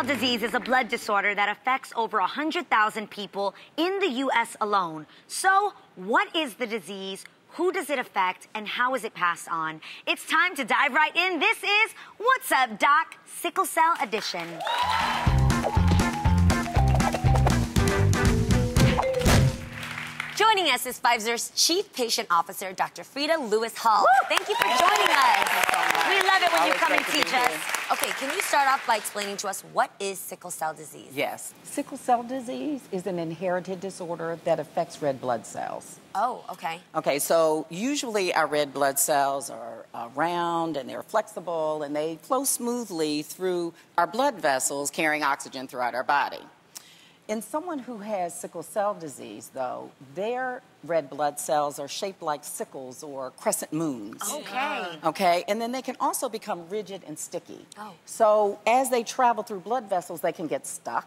cell disease is a blood disorder that affects over 100,000 people in the U.S. alone. So, what is the disease? Who does it affect and how is it passed on? It's time to dive right in. This is What's Up, Doc? Sickle Cell Edition. Joining us is Pfizer's Chief Patient Officer, Dr. Freda Lewis Hall. Woo! Thank you for joining us. We love it when you come and teach us. Okay, can you start off by explaining to us what is sickle cell disease? Yes. Sickle cell disease is an inherited disorder that affects red blood cells. Oh, okay. Okay, so usually our red blood cells are uh, round and they're flexible and they flow smoothly through our blood vessels carrying oxygen throughout our body. In someone who has sickle cell disease, though, their red blood cells are shaped like sickles or crescent moons. Okay. Okay, and then they can also become rigid and sticky. Oh. So as they travel through blood vessels, they can get stuck,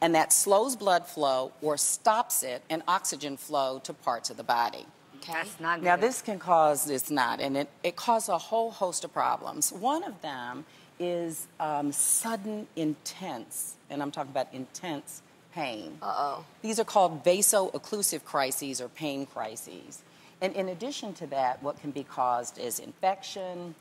and that slows blood flow or stops it and oxygen flow to parts of the body. Okay. That's not good. Now, this can cause, it's not, and it, it causes a whole host of problems. One of them is um, sudden, intense, and I'm talking about intense pain. Uh-oh. These are called vaso-occlusive crises or pain crises. And in addition to that, what can be caused is infection,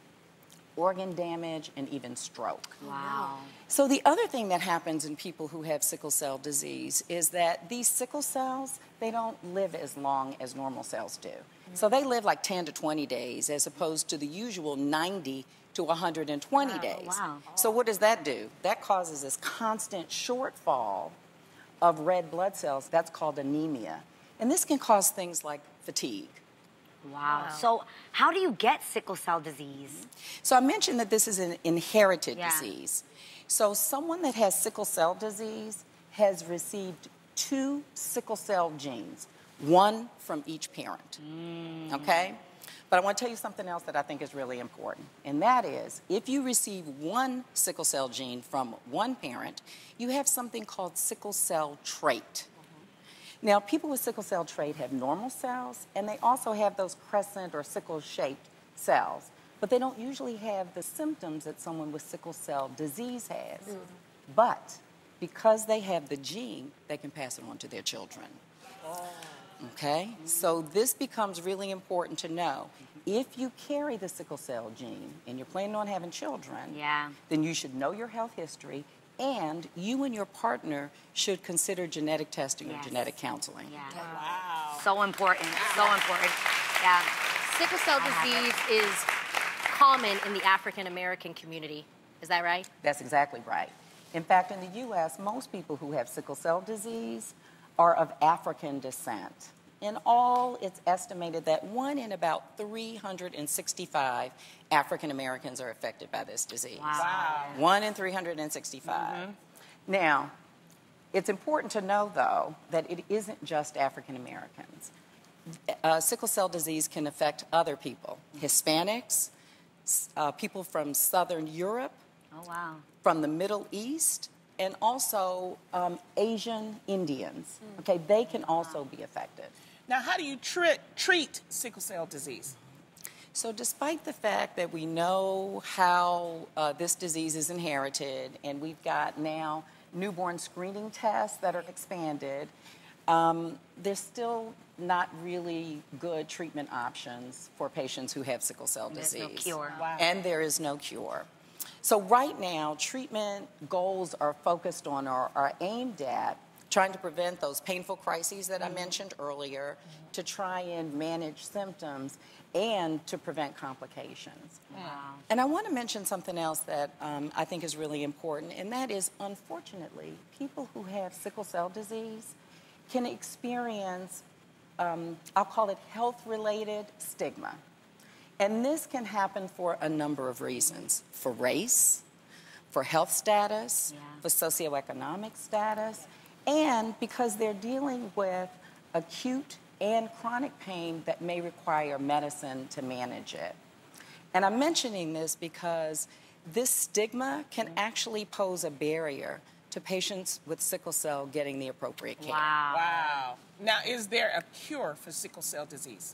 organ damage, and even stroke. Wow. So the other thing that happens in people who have sickle cell disease is that these sickle cells, they don't live as long as normal cells do. Mm-hmm. So they live like 10 to 20 days as opposed to the usual 90 to 120 Wow, days. wow. So what does that do? That causes this constant shortfall of red blood cells. That's called anemia. And this can cause things like fatigue. Wow. So, how do you get sickle cell disease? So I mentioned that this is an inherited Yeah. disease. So someone that has sickle cell disease has received two sickle cell genes, one from each parent. Mm. Okay? But I want to tell you something else that I think is really important. And that is if you receive one sickle cell gene from one parent, you have something called sickle cell trait. Mm-hmm. Now, people with sickle cell trait have normal cells, and they also have those crescent or sickle shaped cells, but they don't usually have the symptoms that someone with sickle cell disease has. Mm-hmm. But because they have the gene, they can pass it on to their children. Okay? So this becomes really important to know. If you carry the sickle cell gene and you're planning on having children, Yeah. then you should know your health history and you and your partner should consider genetic testing Yes. or genetic counseling. Yeah. Oh. Wow. So important. So important. Yeah. Sickle cell disease is common in the African American community. Is that right? That's exactly right. In fact, in the U.S., most people who have sickle cell disease are of African descent. In all, it's estimated that one in about 365 African Americans are affected by this disease. Wow. One in 365. Now, it's important to know, though, that it isn't just African Americans. Uh, sickle cell disease can affect other people Hispanics, uh, people from Southern Europe, Oh, wow. from the Middle East, and also um, Asian Indians. Okay, they can also be affected. Now, how do you treat treat sickle cell disease? So, despite the fact that we know how uh, this disease is inherited, and we've got now newborn screening tests that are expanded, um, there's still not really good treatment options for patients who have sickle cell There's disease. no cure. Wow. And there is no cure. So, right now, treatment goals are focused on or are aimed at trying to prevent those painful crises that I mentioned earlier, to try and manage symptoms, and to prevent complications. Wow. And I want to mention something else that um, I think is really important, and that is unfortunately, people who have sickle cell disease can experience, um, I'll call it health related stigma. And this can happen for a number of reasons for race, for health status, Yeah. for socioeconomic status, and because they're dealing with acute and chronic pain that may require medicine to manage it. And I'm mentioning this because this stigma can actually pose a barrier to patients with sickle cell getting the appropriate care. Wow. Wow. Now, is there a cure for sickle cell disease?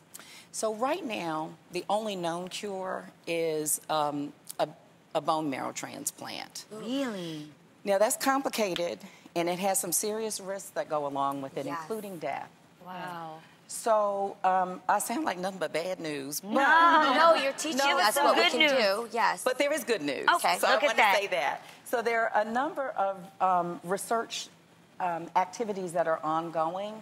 So right now, the only known cure is um, a, a bone marrow transplant. Really? Now, that's complicated, and it has some serious risks that go along with it, Yes. including death. Wow. So um, I sound like nothing but bad news. But, No, you're teaching No, us some what we good can news. do. Yes. but there is good news. Okay, so look I at want that. to say that. So there are a number of um, research um, activities that are ongoing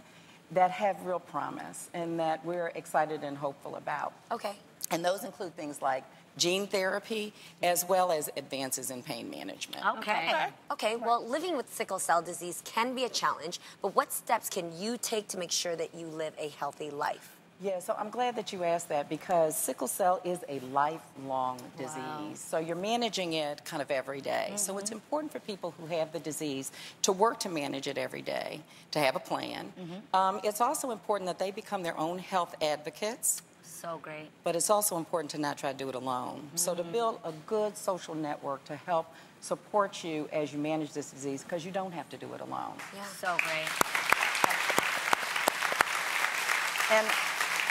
that have real promise and that we're excited and hopeful about. okay. And those include things like gene therapy as well as advances in pain management. Okay. Okay. Okay, well, living with sickle cell disease can be a challenge, but what steps can you take to make sure that you live a healthy life? Yeah, so I'm glad that you asked that because sickle cell is a lifelong disease. So you're managing it kind of every day. So it's important for people who have the disease to work to manage it every day, to have a plan. Um, it's also important that they become their own health advocates. So great. But it's also important to not try to do it alone. So to build a good social network to help support you as you manage this disease, because you don't have to do it alone. Yeah. So great. And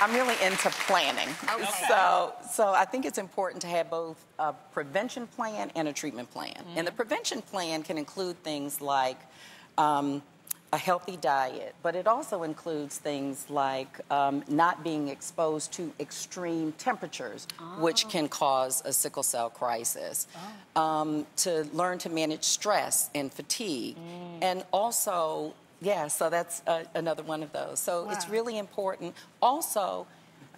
I'm really into planning. Okay. So, so I think it's important to have both a prevention plan and a treatment plan. And the prevention plan can include things like um, a healthy diet, but it also includes things like um, not being exposed to extreme temperatures, which can cause a sickle cell crisis. Um, to learn to manage stress and fatigue, and also yeah, so that's uh, another one of those. So it's really important also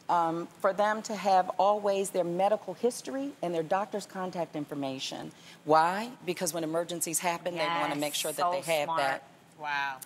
um, for them to have always their medical history and their doctor's contact information. Why? Because when emergencies happen, they want to make sure that so they have smart. that. Wow.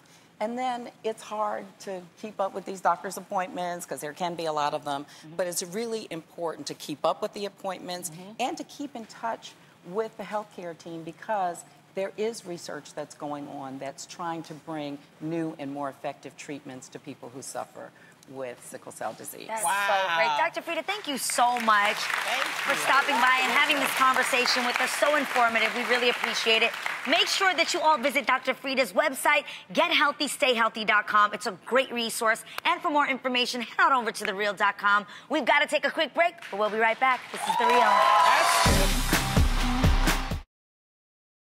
And then it's hard to keep up with these doctor's appointments because there can be a lot of them. Mm-hmm. But it's really important to keep up with the appointments mm-hmm. and to keep in touch with the healthcare team because there is research that's going on that's trying to bring new and more effective treatments to people who suffer with sickle cell disease. That's Wow. so great. Dr. Freda, thank you so much Thank for you. stopping by and having this conversation with us. So informative. We really appreciate it. Make sure that you all visit Dr. Freda's website, gethealthystayhealthy.com. It's a great resource. And for more information, head on over to thereal.com. We've got to take a quick break, but we'll be right back. This is The Real. That's good.